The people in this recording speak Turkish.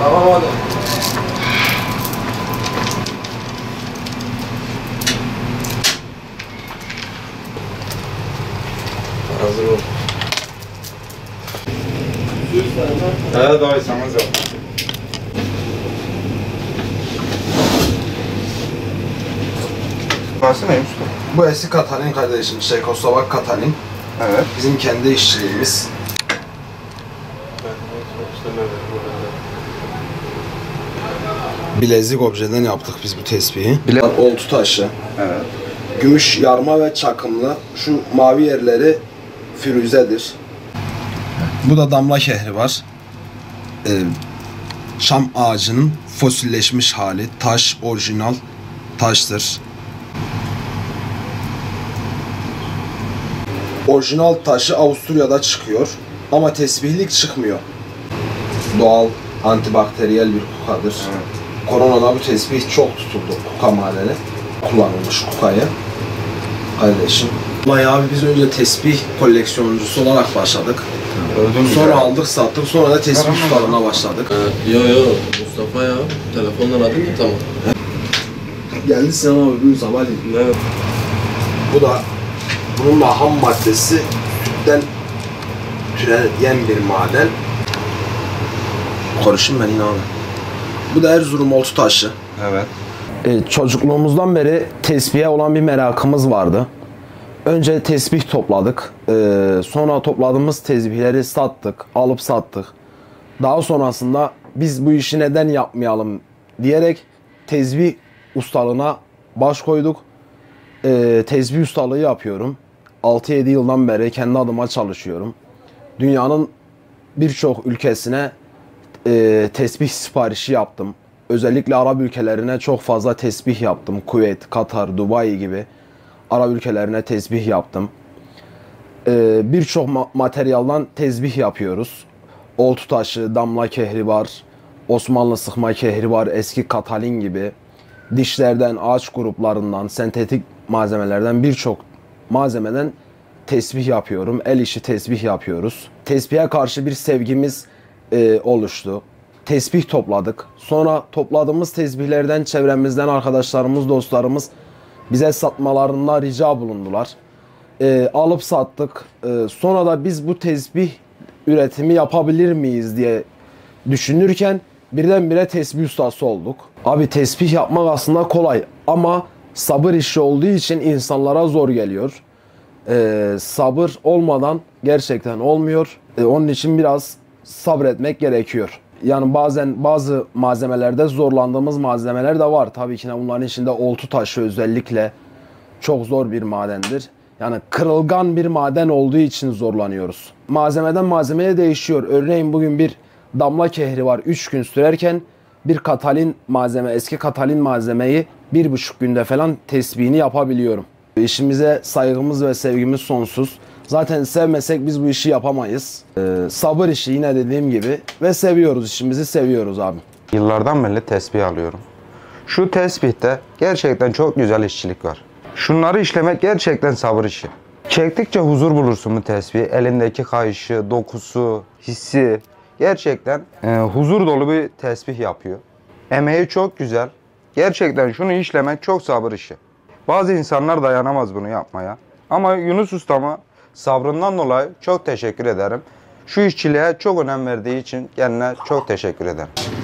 Tamam hadi. Hazır ol. He daha isanız yok. Burası neymiş? Bu eski Katalin kardeşim. Çekoslovak Katalin. Evet. Bizim kendi işçiliğimiz. Bilezik objeden yaptık biz bu tespihi. Bile oltu taşı. Evet. Gümüş yarma ve çakımlı. Şu mavi yerleri firuzedir. Bu da damla kehri var. Ee, Şam ağacının fosilleşmiş hali. Taş orijinal taştır. Orijinal taşı Avusturya'da çıkıyor ama tesbihlik çıkmıyor. Doğal antibakteriyel bir kukadır. Koronada bu tesbih çok tutuldu kuka madeni. Kullanılmış kukayı. Kardeşim. Vallahi abi biz önce tesbih koleksiyoncusu olarak başladık. Sonra aldık sattık sonra da tesbih ustalığına başladık. Yo yo Mustafa ya. Telefondan aradın ya tamam. Geldi Sinan abi bugün sabahleyin. Evet. Bu da bunun da ham maddesi sütten türeyen bir maden. Konuşayım ben yine abi. Bu da Erzurum oltu taşı. Evet. E, çocukluğumuzdan beri tesbihe olan bir merakımız vardı. Önce tesbih topladık. E, sonra topladığımız tesbihleri sattık, alıp sattık. Daha sonrasında biz bu işi neden yapmayalım diyerek tesbih ustalığına baş koyduk. E, tesbih ustalığı yapıyorum. 6-7 yıldan beri kendi adıma çalışıyorum. Dünyanın birçok ülkesine e, tesbih siparişi yaptım. Özellikle Arap ülkelerine çok fazla tesbih yaptım. Kuveyt, Katar, Dubai gibi Arap ülkelerine tesbih yaptım. E, Birçok ma- materyaldan tesbih yapıyoruz. Oltu taşı, damla kehri var. Osmanlı sıkma kehri var. Eski katalin gibi. Dişlerden, ağaç gruplarından, sentetik malzemelerden birçok malzemeden tesbih yapıyorum. El işi tesbih yapıyoruz. Tesbihe karşı bir sevgimiz e, oluştu. Tesbih topladık. Sonra topladığımız tesbihlerden çevremizden arkadaşlarımız, dostlarımız bize satmalarına rica bulundular. E, alıp sattık. E, sonra da biz bu tesbih üretimi yapabilir miyiz diye düşünürken birdenbire tesbih ustası olduk. Abi tesbih yapmak aslında kolay ama sabır işi olduğu için insanlara zor geliyor. Ee, sabır olmadan gerçekten olmuyor. Ee, onun için biraz sabretmek gerekiyor. Yani bazen bazı malzemelerde zorlandığımız malzemeler de var. Tabii ki bunların içinde oltu taşı özellikle çok zor bir madendir. Yani kırılgan bir maden olduğu için zorlanıyoruz. Malzemeden malzemeye değişiyor. Örneğin bugün bir damla kehri var 3 gün sürerken bir katalin malzeme, eski katalin malzemeyi bir buçuk günde falan tesbihini yapabiliyorum. İşimize saygımız ve sevgimiz sonsuz. Zaten sevmesek biz bu işi yapamayız. Ee, sabır işi yine dediğim gibi ve seviyoruz işimizi seviyoruz abi. Yıllardan beri tesbih alıyorum. Şu tesbihte gerçekten çok güzel işçilik var. Şunları işlemek gerçekten sabır işi. Çektikçe huzur bulursun bu tesbihi. Elindeki kayışı, dokusu, hissi. Gerçekten e, huzur dolu bir tesbih yapıyor. Emeği çok güzel. Gerçekten şunu işlemek çok sabır işi. Bazı insanlar dayanamaz bunu yapmaya. Ama Yunus Ustama sabrından dolayı çok teşekkür ederim. Şu işçiliğe çok önem verdiği için kendine çok teşekkür ederim.